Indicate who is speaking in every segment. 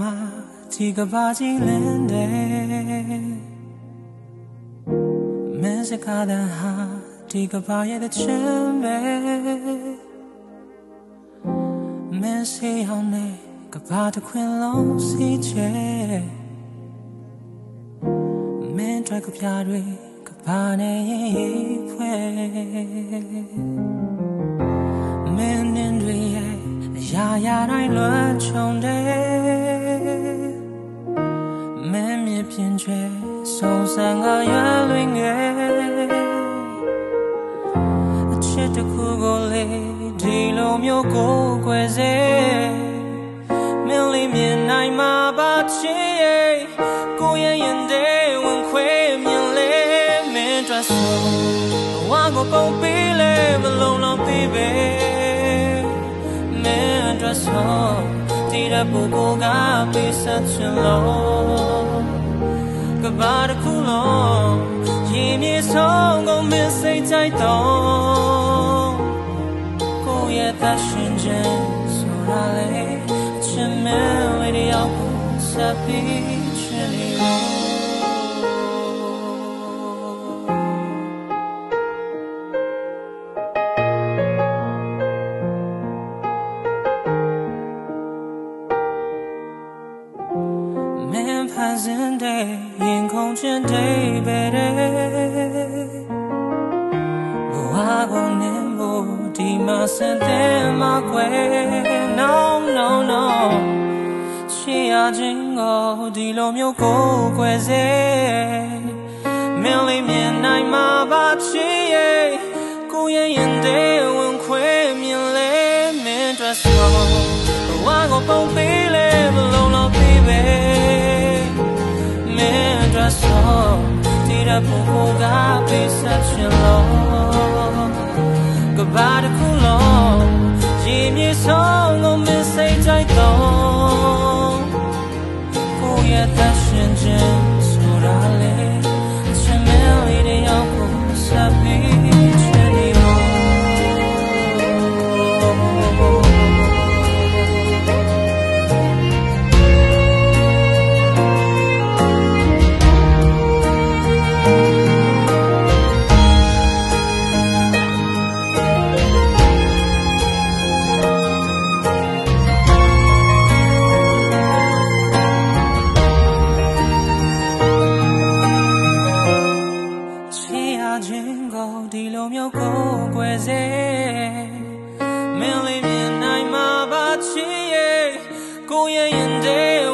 Speaker 1: တော့မှဒီကဘာကြီးလင်းတယ်မင်းစကားတဲ့ဟာဒီကဘာရဲ့တဲ့ချမ်းပဲမင်းစီအောင်နေကဘာတစ်ခွင်လုံးစီချဲမင်းထွက်ကပြားတွေကဘာနဲ့ရေးဖွဲ့မင်းနဲ့တွေရဲ့အရာရာတိုင်းလွှမ်းခြုံတယ် ဆုံးစံကရလွင်ငယ်အချစ်တစ်ခုကိုလေဒီလိုမျိုးကိုကွယ်စေမင်းလေးမြင်နိုင်မှာပါချေကိုရဲ့ရင်တဲ့ဝင်ခွေမြင်လေမင်းတို့ဆိုဘဝကိုပုံပေးလေမလုံးလုံးသေးပဲမင်းတို့ဆိုဒီတဲ့ပုဂ္ဂိုလ်ကပေးဆက်ချင်လို့က ဘာတစ်ခုလုံးရင်မြေဆုံးကိုမင်းစိတ်ကြိုက်တော့ကိုရဲ့သရှင်ခြင်းဆိုတာလေအချင်မဲလေးတယောက်ကိုဆက်ပြီးချင်နေ ဖန်ဆင်းတဲ့ရင်ခုန်ခြင်းတဲ့ပဲတဲ့ဘဝကိုနင်းဖို့ဒီမှာစတဲ့မှာခွဲ no no no ချီရခြင်းကိုဒီလိုမျိုးကိုခွဲစေမင်းလေးမြင်နိုင်မှာပါချီရဲ့ကိုရဲ့ရင်တဲ့ဝင်ခွဲမြင်လဲမင်းတို့ ဆိုတီရဖို့ကိုကပေးဆက်ချင်လို့ကဘာတခုလုံးရင်မြေဆုံးကိုမစိတ်ကြိုက်တော့ ဒီလိုမျိုးကိုကွယ်စေမင်းလေးမြင်နိုင်မှာပါချီရဲ့ကိုရဲ့ရင်တဲ့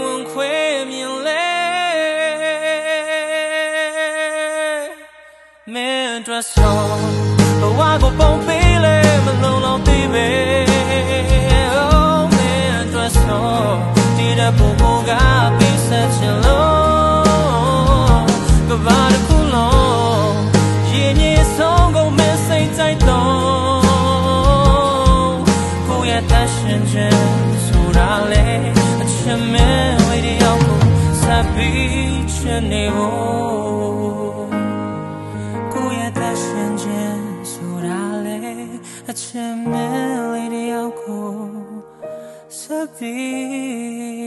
Speaker 1: တရှင်ခြင်းဆိုတာလေအချင်မဲလေးတယောက်ကိုဆက်ပြီးချင်နေဖို့ကိုရဲ့တရှင်ခြင်းဆိုတာလေအချင်မဲလေးတယောက်ကိုဆက်ပြီး